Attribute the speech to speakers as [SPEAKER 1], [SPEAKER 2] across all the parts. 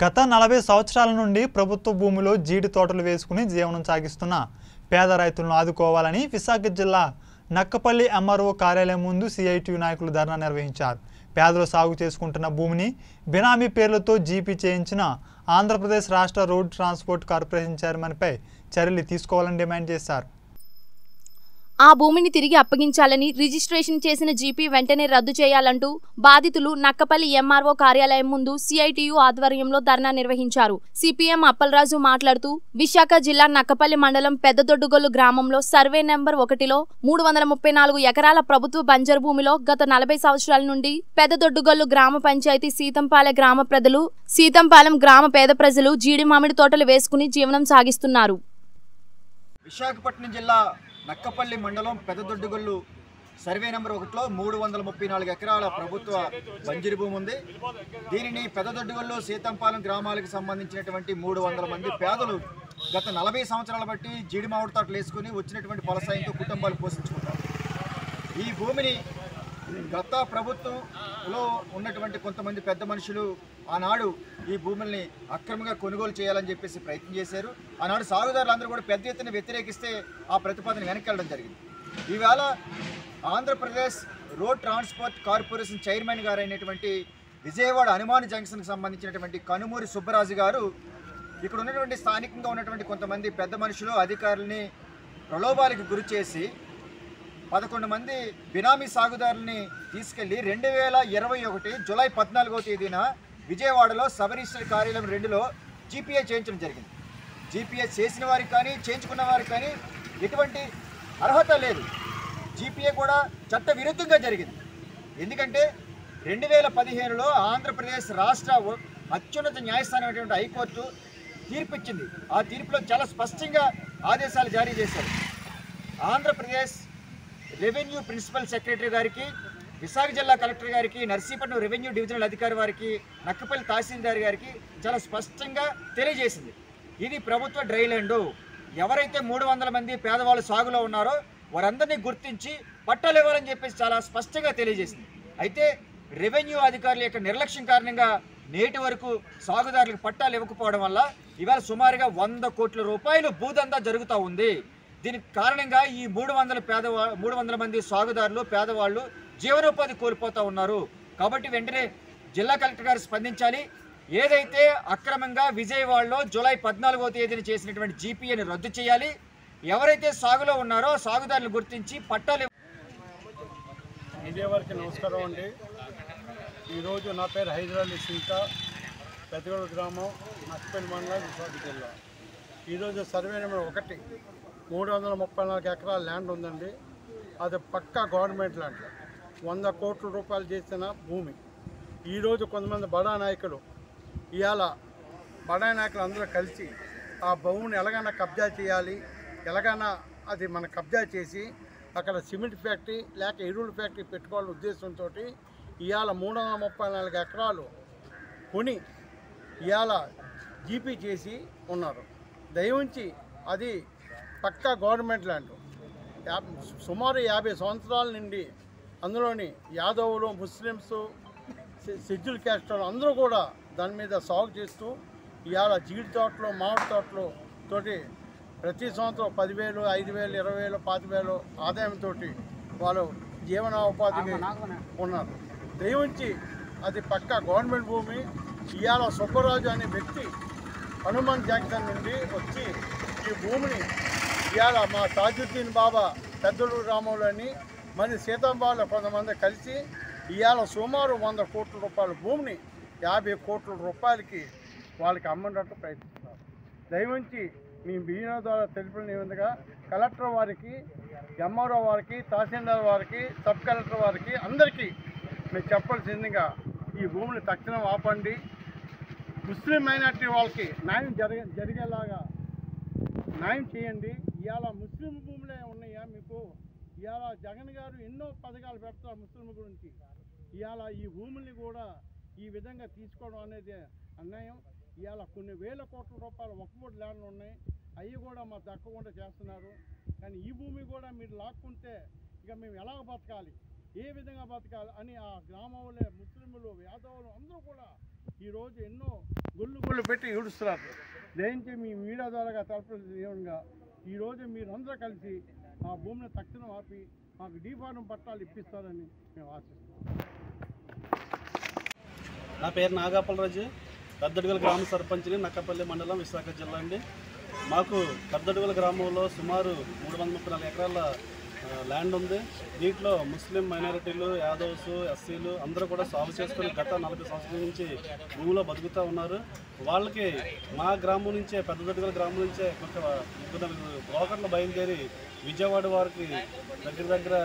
[SPEAKER 1] గత నలభై సంవత్సరాల నుండి ప్రభుత్వ భూమిలో జీడి తోటలు వేసుకుని జీవనం సాగిస్తున్న పేద రైతులను ఆదుకోవాలని విశాఖ జిల్లా నక్కపల్లి ఎంఆర్ఓ కార్యాలయం ముందు సిఐటియు నాయకులు ధర్నా నిర్వహించారు. పేదలు సాగు చేసుకుంటున్న భూమిని బినామీ పేర్లతో జీపీ చేయించిన ఆంధ్రప్రదేశ్ రాష్ట్ర రోడ్ ట్రాన్స్పోర్ట్ కార్పొరేషన్ చైర్మన్పై చర్యలు తీసుకోవాలని డిమాండ్ చేశారు.
[SPEAKER 2] ఆ భూమిని తిరిగి అప్పగించాలని రిజిస్ట్రేషన్ చేసిన జీపీ వెంటనే రద్దు చేయాలంటూ బాధితులు నక్కపల్లి ఎంఆర్ఓ కార్యాలయం ముందు సిఐటియు ఆధ్వర్యంలో ధర్నా నిర్వహించారు. సిపిఎం అప్పలరాజు మాట్లాడుతూ విశాఖ జిల్లా నక్కపల్లి మండలం పెద్దదొడ్డుగొల్లు గ్రామంలో సర్వే నెంబర్ ఒకటిలో మూడు వందల ముప్పై నాలుగు ఎకరాల ప్రభుత్వ బంజరు భూమిలో గత నలభై సంవత్సరాల నుండి పెద్దదొడ్డుగొల్లు గ్రామ పంచాయతీ సీతంపాలె గ్రామ ప్రజలు సీతంపాలెం గ్రామ పేద ప్రజలు జీడి మామిడి తోటలు వేసుకుని జీవనం సాగిస్తున్నారు.
[SPEAKER 3] విశాఖపట్నం జిల్లా నక్కపల్లి మండలం పెద్దదొడ్డుగొల్లు సర్వే నెంబర్ ఒకటిలో మూడు వందల ముప్పై నాలుగు ఎకరాల ప్రభుత్వ బంజరు భూమి ఉంది. దీనిని పెద్దదొడ్డుగొల్లు సీతంపాలెం గ్రామాలకు సంబంధించినటువంటి మూడు వందల మంది పేదలు గత నలభై సంవత్సరాల బట్టి జీడి మామిడి తోటలు వేసుకుని వచ్చినటువంటి ఫలసాయంతో కుటుంబాలు పోషించుకుంటారు. ఈ భూమిని గత ప్రభుత్వంలో ఉన్నటువంటి కొంతమంది పెద్ద మనుషులు ఆనాడు ఈ భూముల్ని అక్రమంగా కొనుగోలు చేయాలని చెప్పేసి ప్రయత్నం చేశారు. ఆనాడు సాగుదారులందరూ కూడా పెద్ద ఎత్తున వ్యతిరేకిస్తే ఆ ప్రతిపాదన వెనకెళ్ళడం జరిగింది. ఈవేళ Andhra Pradesh road transport corporation chairman garu అయినటువంటి విజయవాడ హనుమాన్ జంక్షన్కి సంబంధించినటువంటి కనుమూరి సుబ్బరాజు గారు ఇక్కడ ఉన్నటువంటి స్థానికంగా ఉన్నటువంటి కొంతమంది పెద్ద మనుషులు అధికారుల్ని ప్రలోభాలకు గురి చేసి పదకొండు మంది బినామీ సాగుదారుల్ని తీసుకెళ్ళి రెండు వేల ఇరవై ఒకటి జూలై పద్నాలుగో తేదీన విజయవాడలో సబ్ రిజిస్టర్ కార్యాలయం రెండులో జీపీఏ చేయించడం జరిగింది. జీపీఏ చేసిన వారికి కానీ చేయించుకున్న వారికి కానీ ఎటువంటి అర్హత లేదు. జీపీఏ కూడా చట్ట విరుద్ధంగా జరిగింది. ఎందుకంటే రెండు వేల పదిహేనులో ఆంధ్రప్రదేశ్ రాష్ట్ర అత్యున్నత న్యాయస్థానం అయినటువంటి హైకోర్టు తీర్పిచ్చింది. ఆ తీర్పులో చాలా స్పష్టంగా ఆదేశాలు జారీ చేశారు. ఆంధ్రప్రదేశ్ రెవెన్యూ ప్రిన్సిపల్ సెక్రటరీ గారికి విశాఖ జిల్లా కలెక్టర్ గారికి నర్సీపట్నం రెవెన్యూ డివిజనల్ అధికారి వారికి నక్కపల్లి తహసీల్దార్ గారికి చాలా స్పష్టంగా తెలియజేసింది. ఇది ప్రభుత్వ డ్రైల్యాండు ఎవరైతే మూడు వందల మంది పేదవాళ్ళు సాగులో ఉన్నారో వారందరినీ గుర్తించి పట్టాలు ఇవ్వాలని చెప్పేసి చాలా స్పష్టంగా తెలియజేసింది. అయితే రెవెన్యూ అధికారుల యొక్క నిర్లక్ష్యం కారణంగా నేటి వరకు సాగుదారులకు పట్టాలు ఇవ్వకపోవడం వల్ల ఇవాళ సుమారుగా వంద కోట్ల రూపాయలు భూదందా జరుగుతూ ఉంది. దీనికి కారణంగా ఈ మూడు వందల పేదవా మూడు వందల మంది సాగుదారులు పేదవాళ్ళు జీవనోపాధి కోల్పోతూ ఉన్నారు. కాబట్టి వెంటనే జిల్లా కలెక్టర్ గారు స్పందించాలి. ఏదైతే అక్రమంగా విజయవాడలో జూలై పద్నాలుగో తేదీన చేసినటువంటి జీపీఏని రద్దు చేయాలి. ఎవరైతే సాగులో ఉన్నారో సాగుదారులు గుర్తించి పట్టాలు
[SPEAKER 4] మీడియా వారికి నమస్కారం అండి. ఈరోజు నా పేరు హైదరాబాద్ సింకా పెద్దగూడ గ్రామం నక్కపల్లి మండలం విశాఖ జిల్లా. ఈరోజు సర్వే నెంబర్ ఒకటి మూడు వందల ముప్పై నాలుగు ఎకరాల ల్యాండ్ ఉందండి. అది పక్కా గవర్నమెంట్ ల్యాండ్. వంద కోట్ల రూపాయలు చేసిన భూమి. ఈరోజు కొంతమంది బడా నాయకులు ఇవాళ బడా నాయకులు అందరూ కలిసి ఆ భూమిని ఎలాగైనా కబ్జా చేయాలి ఎలాగైనా అది మన కబ్జా చేసి అక్కడ సిమెంట్ ఫ్యాక్టరీ లేక ఎరువుల ఫ్యాక్టరీ పెట్టుకోవాలనే ఉద్దేశంతో ఇవాళ మూడు వందల ముప్పై నాలుగు ఎకరాలు కొని ఇవాళ జీపీ చేసి ఉన్నారు. దయవుంచి అది పక్కా గవర్నమెంట్ ల్యాండ్ సుమారు యాభై సంవత్సరాల నుండి అందులోని యాదవులు ముస్లిమ్స్ షెడ్యూల్ క్యాస్ట్ అందరూ కూడా దాని మీద సాగు చేస్తూ ఇవాళ జీడి తోటలు మామిడి తోటలు తోటి ప్రతి సంవత్సరం పదివేలు ఐదు వేలు ఇరవై వేలు పాతి వేలు ఆదాయంతో వాళ్ళు జీవనోపాధికి ఉన్నారు. దయవుంచి అది పక్క గవర్నమెంట్ భూమి ఇవాళ సుబ్బరాజు అనే వ్యక్తి హనుమాన్ జాంక్షన్ నుండి వచ్చి ఈ భూమిని ఇవాళ మా తాజుద్దీన్ బాబా పెద్దలు గ్రామంలోని మరి సీతాంబాబులో కొంతమంది కలిసి ఇవాళ సుమారు వంద కోట్ల రూపాయల భూమిని యాభై కోట్ల రూపాయలకి వాళ్ళకి అమ్మనట్టు ప్రయత్నిస్తున్నారు దయవుంచి మీ బియ్యం ద్వారా తెలిపిన విధంగా కలెక్టర్ వారికి ఎంఆర్ఓ వారికి తహసీల్దార్ వారికి సబ్ కలెక్టర్ వారికి అందరికీ మీరు చెప్పాల్సిందిగా ఈ భూమిని తక్షణం ఆపండి. ముస్లిం మైనార్టీ వాళ్ళకి న్యాయం జరిగే జరిగేలాగా న్యాయం చేయండి. ఇవాళ ముస్లిం భూములే ఉన్నాయా మీకు? ఇవాళ జగన్ గారు ఎన్నో పథకాలు పెడతారు ముస్లిం గురించి. ఇవాళ ఈ భూముల్ని కూడా ఈ విధంగా తీసుకోవడం అనేది అన్యాయం. ఇవాళ కొన్ని వేల కోట్ల రూపాయల ఒక్కబోటి ల్యాండ్లు ఉన్నాయి. అవి కూడా మాకు దక్కకుండా చేస్తున్నారు. కానీ ఈ భూమి కూడా మీరు లాక్కుంటే ఇక మేము ఎలాగ బతకాలి? ఏ విధంగా బతకాలి? అని ఆ గ్రామంలో ముస్లింలు యాదవులు అందరూ కూడా ఈరోజు ఎన్నో గుళ్ళు గుళ్ళు పెట్టి ఈడుస్తున్నారు దయించి మీ మీడియా ద్వారా తరపుగా ఈరోజు మీరందరూ కలిసి మా భూమిని తక్షణం ఆపి మాకు డీఫారం పట్టాలు ఇప్పిస్తారని మేము ఆశిస్తున్నాం.
[SPEAKER 5] నా పేరు నాగాపలరాజు పెద్దడుగుల గ్రామ సర్పంచ్ని నక్కపల్లి మండలం విశాఖ జిల్లా అండి. మాకు పెద్దడుగుల గ్రామంలో సుమారు మూడు వందల ముప్పై నాలుగు ఎకరాల ల్యాండ్ ఉంది. దీంట్లో ముస్లిం మైనారిటీలు యాదవ్స్ ఎస్సీలు అందరూ కూడా సాగు చేసుకుని గత నలభై సంవత్సరాల నుంచి భూమిలో బతుకుతూ ఉన్నారు. వాళ్ళకి మా గ్రామం నుంచే పెద్దదొడ్డుగల గ్రామం నుంచే కొంత కొంత బ్రోకర్లు బయలుదేరి విజయవాడ వారికి దగ్గర దగ్గర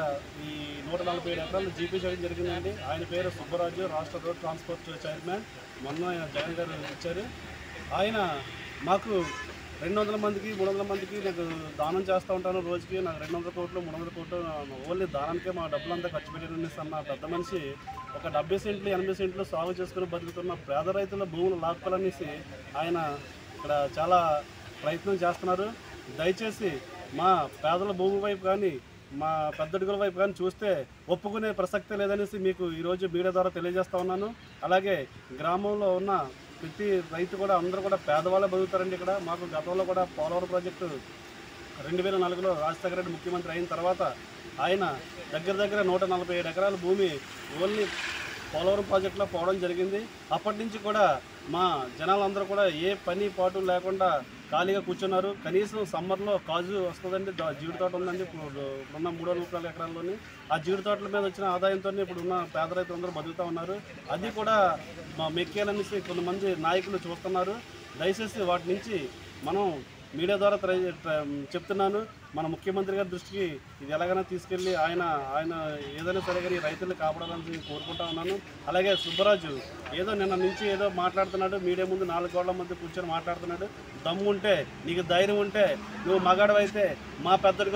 [SPEAKER 5] ఈ నూట నలభై ఏడు ఎకరాలు జీపీ చేయడం జరిగిందండి. ఆయన పేరు సుబ్బరాజు రాష్ట్ర రోడ్ ట్రాన్స్పోర్ట్ చైర్మన్ మొన్న ఆయన జగన్ గారు ఇచ్చారు. ఆయన మాకు రెండు వందల మందికి మూడు వందల మందికి నాకు దానం చేస్తూ ఉంటాను రోజుకి. నాకు రెండు వందల కోట్లు మూడు వందల కోట్లు ఓన్లీ దానానికే మా డబ్బులంతా ఖర్చు పెట్టాను అన్న పెద్ద మనిషి ఒక డెబ్బై సెంట్లు ఎనభై సెంట్లు సాగు చేసుకుని బతుకుతున్న పేద రైతుల భూములు లాక్కోవాలనేసి ఆయన ఇక్కడ చాలా ప్రయత్నం చేస్తున్నారు. దయచేసి మా పేదల భూమి వైపు కానీ మా పెద్దడుగుల వైపు కానీ చూస్తే ఒప్పుకునే ప్రసక్తే లేదనేసి మీకు ఈరోజు మీడియా ద్వారా తెలియజేస్తా ఉన్నాను. అలాగే గ్రామంలో ఉన్న ప్రతి రైతు కూడా అందరూ కూడా పేదవాళ్ళే బతుకుతారండి ఇక్కడ. మాకు గతంలో కూడా పోలవరం ప్రాజెక్టు రెండు వేల నాలుగులో రాజశేఖర రెడ్డి ముఖ్యమంత్రి అయిన తర్వాత ఆయన దగ్గర దగ్గర నూట నలభై ఏడు ఎకరాల భూమి ఓన్లీ పోలవరం ప్రాజెక్టులో పోవడం జరిగింది. అప్పటి నుంచి కూడా మా జనాలందరూ కూడా ఏ పని పాటు లేకుండా ఖాళీగా కూర్చున్నారు. కనీసం సమ్మర్లో కాజు వస్తుందండి జీడి తోట ఉందండి. ఇప్పుడు ఉన్న మూడు వందల రూపాయల ఎకరాల్లోని ఆ జీడి తోటల మీద వచ్చిన ఆదాయంతో ఇప్పుడు ఉన్న పేద రైతులందరూ బతుకుతూ ఉన్నారు. అది కూడా మా మెక్కేలనేసి కొంతమంది నాయకులు చూస్తున్నారు. దయచేసి వాటి నుంచి మనం మీడియా ద్వారా ట్రై- చెప్తున్నాను. మన ముఖ్యమంత్రి గారి దృష్టికి ఇది ఎలాగైనా తీసుకెళ్ళి ఆయన ఆయన ఏదైనా సరే కానీ రైతులు కాపాడాలని కోరుకుంటా ఉన్నాను. అలాగే సుబ్బరాజు ఏదో నిన్న నుంచి ఏదో మాట్లాడుతున్నాడు. మీడియా ముందు నాలుగు గోడల మధ్య కూర్చొని మాట్లాడుతున్నాడు. దమ్ము ఉంటే నీకు ధైర్యం ఉంటే నువ్వు మగాడవైతే మా పెద్దలు